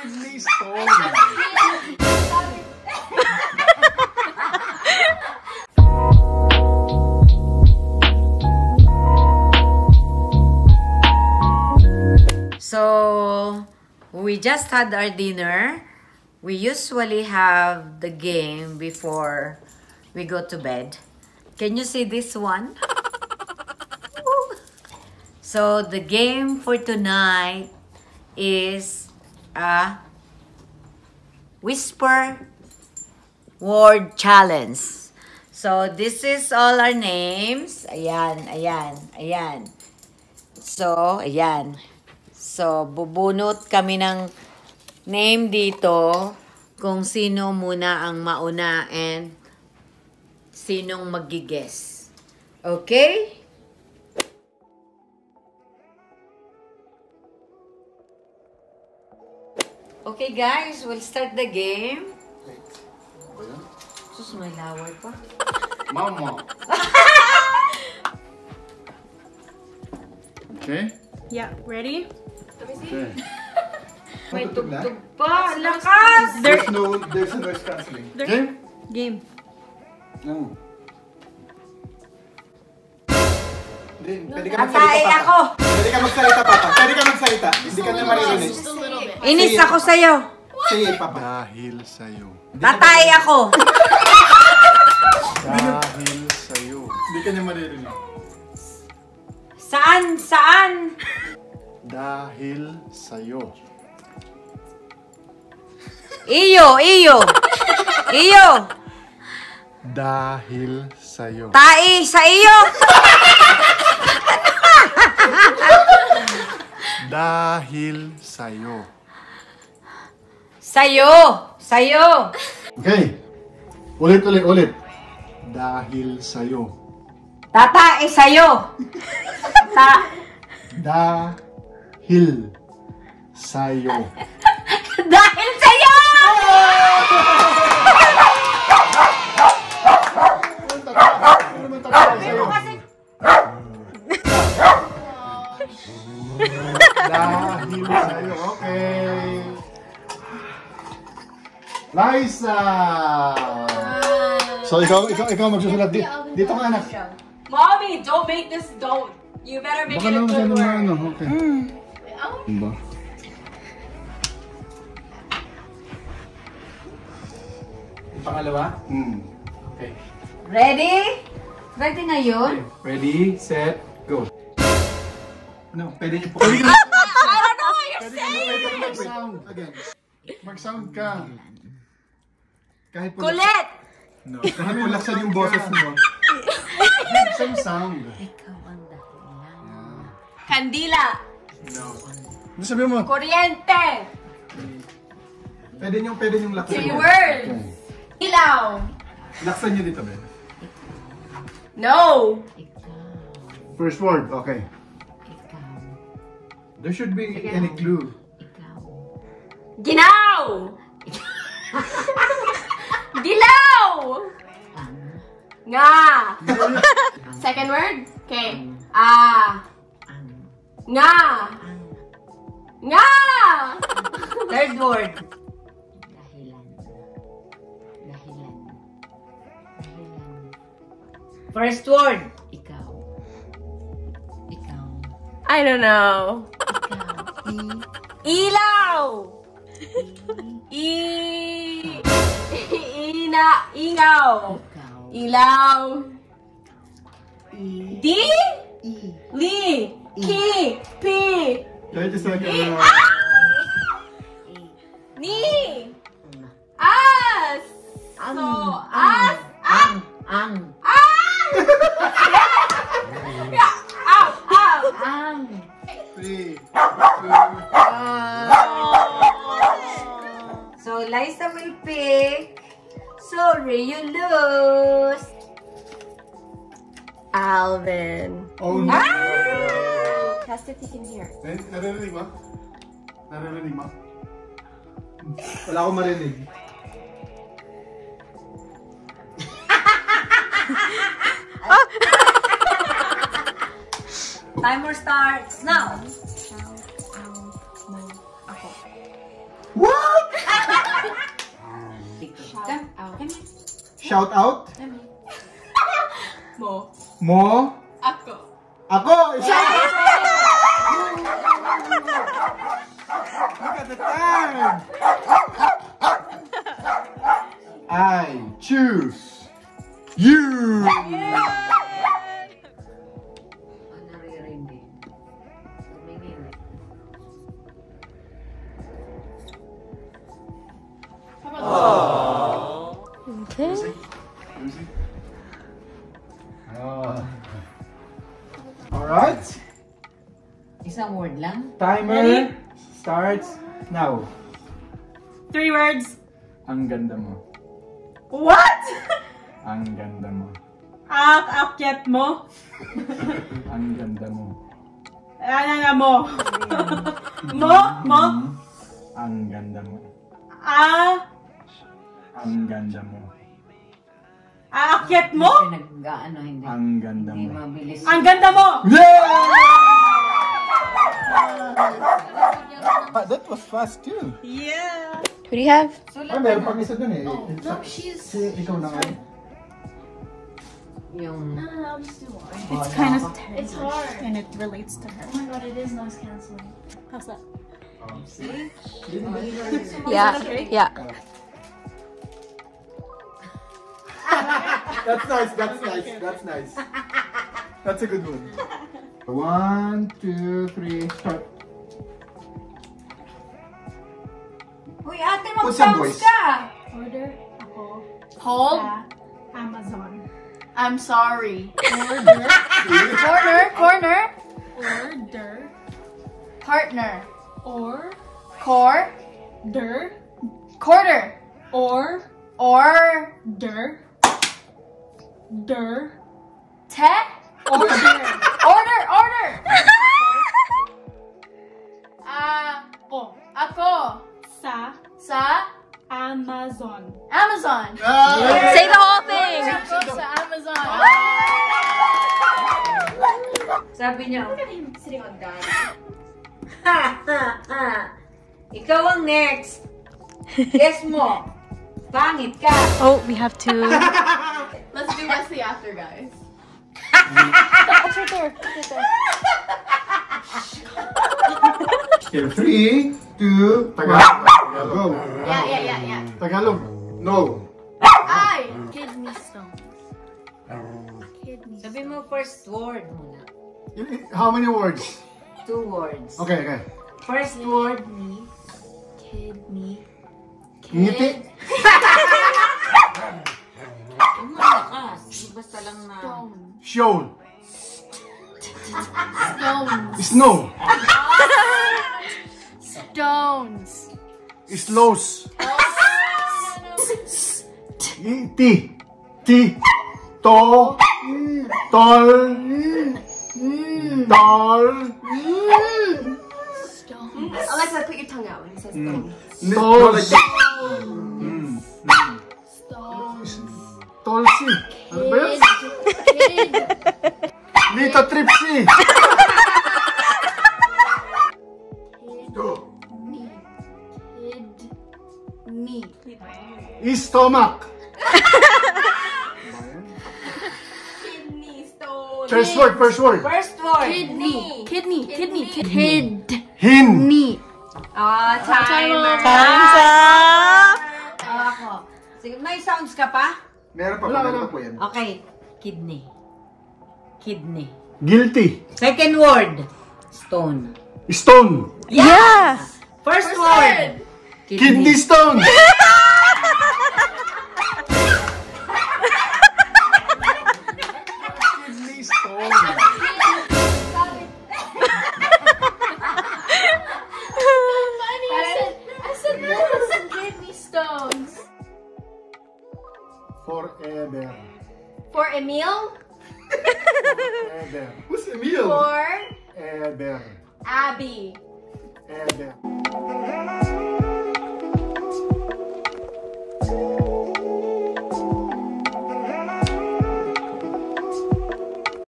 So, we just had our dinner. We usually have the game before we go to bed. Can you see this one? so, the game for tonight is a whisper word challenge. So, this is all our names. Ayan, ayan, ayan. So, ayan. So, bubunot kami ng name dito kung sino muna ang mauna and sinong magigess. Okay? Okay guys, we'll start the game. Sus, may laway pa. Mama. Okay? Yeah, ready? Okay. May tugtog pa. Lakas! There's no, there's noise cancelling. Okay? Game. No. Hindi, pwede ka Atay magsalita, ako! Papa. Pwede ka magsalita, Papa. Pwede ka magsalita. Hindi ka na maririnig. Inis ako sa'yo. Say it, Papa. Dahil sa'yo. Tatay ako. Dahil sa'yo. Hindi ka niya maririnig. Saan? Saan? Dahil sa'yo. Iyo, iyo. Iyo. Dahil sa'yo. Tai sa iyo. Dahil sa'yo. Sayo. Sayo. Okay. Ulit, ulit, ulit. Dahil sa'yo. Tatae sa'yo. Ta Dahil sa'yo. dahil sa'yo. Dahil sa'yo. Okay. Liza! So, ikaw, ikaw, ikaw magsusulat dito. Dito ka, anak. Mommy, don't make this don't. You better make Baka it a lang siya good naman, word. ano. Okay. Diba? Yung pangalawa? Hmm. Okay. Ready? Ready na yun? Ready, set, go. No, pwede niyo po. Pwede ka Pwede ka pwede ka mag-sound. Again. Mag-sound ka. Kahit po Kulit! No. Kahit po laksan yung boses mo. Some sound. Ikaw ang dahilan. Kandila! Ano sabi mo? Kuryente! Pwede niyong, pwede niyong laksan. Three words! Ilaw! Laksan niyo dito, Ben. No! First word, okay. There should be any clue. Ginaw! Nga! Second word? Okay. Ah. Nga! Nga! Third word. Dahilan. Dahilan. Dahilan. First word. Ikaw. Ikaw. I don't know. Ikaw. Ilaw! I... Ina... Ingaw! Ilaw! I. Di? I. Li! Ki! Pi! Kahit isa ka na. Alvin. Oh, ah! no. Ah! Test if you can hear. Eh, naririnig ba? Naririnig ba? Wala akong marinig. Oh! Timer starts now! Shout out. Okay. Shout out? Mo. Ako. Ako! Shout out! Look at the time! I choose you! Ang naririnig. Tumingin. Okay. Ah. Alright. Isang word lang. Timer starts now. Three words. Ang ganda mo. What? Ang ganda mo. Ak akyat mo. Ang ganda mo. Ano na mo? mo? Mo? Ang ganda mo. Ah? Ang ganda mo. Aakyat mo? Pinag-ano, hindi. Ang ganda Hindi mo. mabilis. Ang ganda mo! Ah, that was fast too. Yeah! Who do you have? Ah, meron pang isa dun eh. Oh, no, she's... Si, ikaw na nga. Yung... It's kind of It's hard. and it relates to her. Oh my god, it is noise canceling. How's that? Yeah. Yeah. That's nice, that's nice, that's nice. That's a good one. One, two, three, start. Uy, ate, Put some mag-sounds voice. ka! Order ako Hold. sa Amazon. I'm sorry. Order. Corner, corner. Order. Partner. Or. Core. Der. Quarter. Or. Or. Der. Der. Te. Order. Order, order. Ah, Ko. ako. Sa Sa Amazon. Amazon. Say the whole thing. Ako sa Amazon. Sabi niya, Sitting on God. ha, ha, ha. Ikaw ang next. Guess mo. Pangit ka. Oh, we have to. Let's do Wesley after, guys. It's right there. It's right there. Okay, three, two, Tagalog. Go. Yeah, yeah, yeah, yeah. Tagalog. No. I. Kidney stones. Kidney Sabi mo first word muna. How many words? Two words. Okay, okay. First word, me. Kidney. Kid. Ngiti. Stone. Shown. Stones. Snow. Stones. Slows. T. T. To. Tol. Tol. Alexa, put your tongue out when he says mm. Stone. Stone. Stone. Stone. Stone. ba yun? Kid. Lito Tripsi. Kidney. Stomach. Kidney stone. First word, first word. First word. Kidney. Kidney. Kidney. Kid. Hin. Knee. Ah, timer. Time's up. Ako. Sige, may sounds ka pa? Meron pa, Wala, meron wala. pa po yan. Okay. Kidney. Kidney. Guilty. Second word. Stone. Stone. Yeah. First, word. Kidney stone. Kidney stone. I said, I said no, some kidney stones. Forever. For Emil. Who's Emil? For Abby.